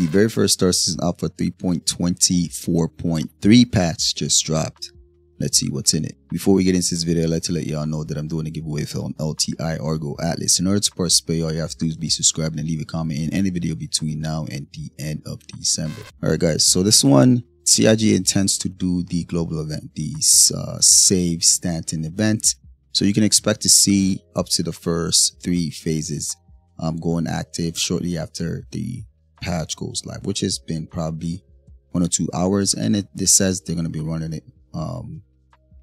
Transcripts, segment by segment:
the very first Star Citizen Alpha 3.24.3 patch just dropped. Let's see what's in it. Before we get into this video, I'd like to let y'all know that I'm doing a giveaway for an LTI Argo ATLS. In order to participate, all you have to do is be subscribed and leave a comment in any video between now and the end of December. Alright guys, so this one, CIG intends to do the global event, the uh, Save Stanton event. So you can expect to see up to the first three phases um, going active shortly after the patch goes live, which has been probably one or two hours. And it, it says they're going to be running it um,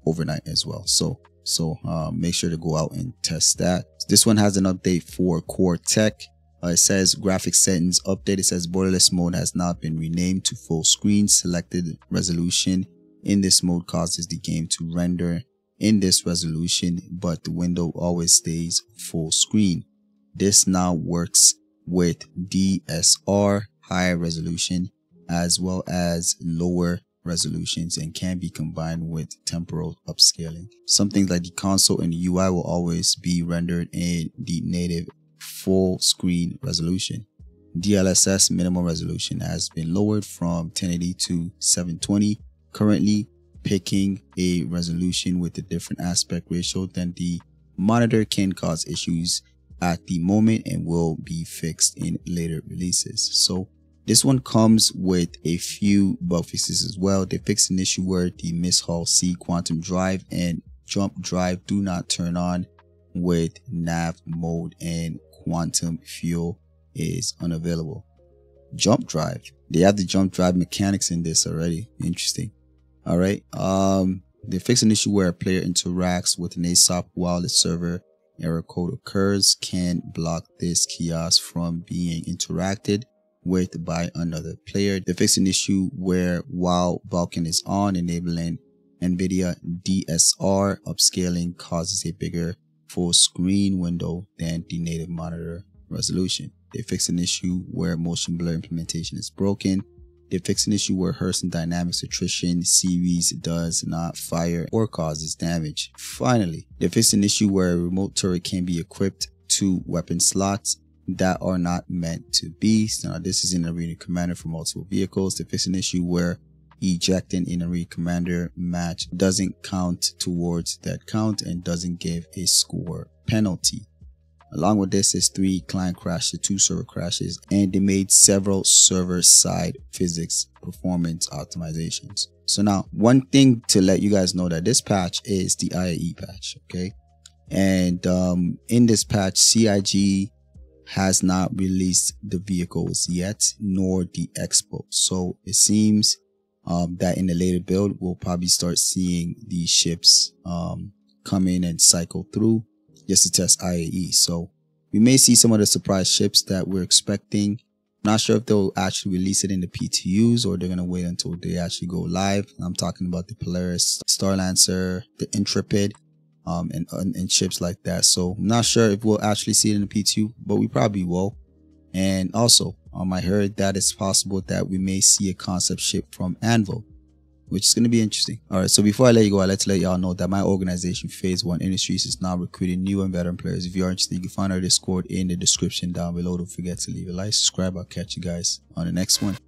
overnight as well. So so um, make sure to go out and test that. This one has an update for Core Tech. Uh, it says graphics settings update. It says borderless mode has not been renamed to full screen. Selected resolution in this mode causes the game to render in this resolution, but the window always stays full screen. This now works with DSR higher resolution as well as lower resolutions and can be combined with temporal upscaling. Something like the console and the UI will always be rendered in the native full screen resolution. DLSS minimum resolution has been lowered from 1080 to 720, currently picking a resolution with a different aspect ratio than the monitor can cause issues at the moment and will be fixed in later releases. So this one comes with a few bug fixes as well. They fixed an issue where the Mistral C quantum drive and jump drive do not turn on with nav mode and quantum fuel is unavailable. Jump drive. They have the jump drive mechanics in this already. Interesting. All right. Um, they fixed an issue where a player interacts with an ASOP while the server error code occurs can block this kiosk from being interacted with by another player. They fix an issue where while Vulkan is on, enabling NVIDIA DSR upscaling causes a bigger full screen window than the native monitor resolution. They fix an issue where motion blur implementation is broken. They fix an issue where Hurston Dynamics attrition series does not fire or causes damage. Finally, they fix an issue where a remote turret can be equipped to weapon slots that are not meant to be. So now this is in Arena Commander for multiple vehicles. To fix an issue where ejecting in Arena Commander match doesn't count towards that count and doesn't give a score penalty. Along with this is three client crashes, two server crashes, and they made several server side physics performance optimizations. So now one thing to let you guys know that this patch is the IAE patch, okay? And um, in this patch, CIG has not released the vehicles yet, nor the expo. So it seems um, that in the later build, we'll probably start seeing these ships um, come in and cycle through just to test IAE. So we may see some of the surprise ships that we're expecting. Not sure if they'll actually release it in the PTUs or they're going to wait until they actually go live. I'm talking about the Polaris, Starlancer, the Intrepid, um, and, and ships like that. So I'm not sure if we'll actually see it in the P2, but we probably will. And also, um, I heard that it's possible that we may see a concept ship from Anvil, which is going to be interesting. All right. So before I let you go, I'd like to let y'all know that my organization, Phase One Industries, is now recruiting new and veteran players. If you're interested, you can find our Discord in the description down below. Don't forget to leave a like, subscribe. I'll catch you guys on the next one.